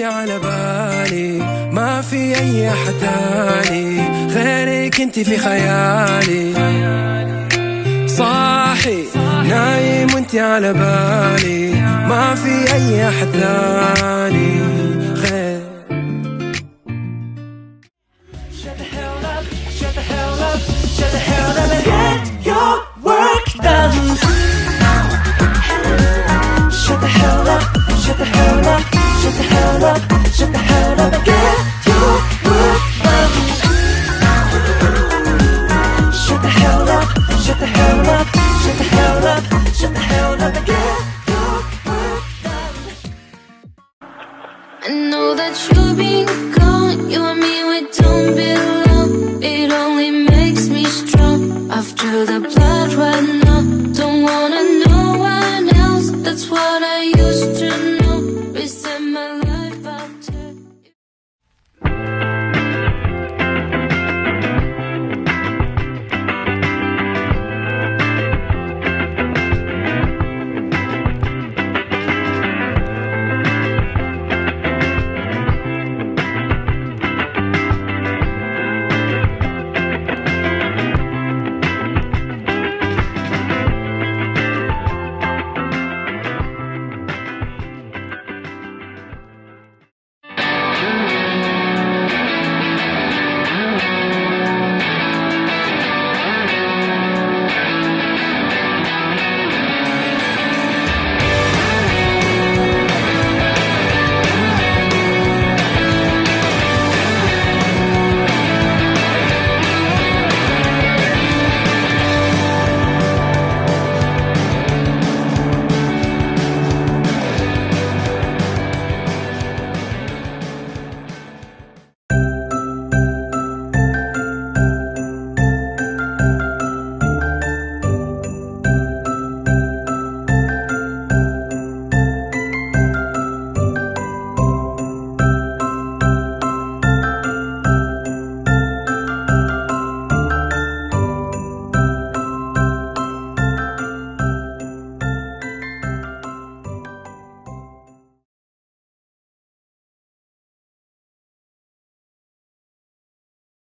على بالي. ما في أي أحد تاني. غيرك أنت في خيالي. صاحي نايم وأنت على بالي. ما في أي أحد تاني. غير. Shut hell up, shut the hell up, shut the hell up, shut the hell up get your work done. Shut the hell up, shut the hell up, shut the hell up, shut the hell up get your work done. I know that you've been gone, you and me, we don't belong. It only makes me strong after the blood right now. Don't wanna know what else. That's what I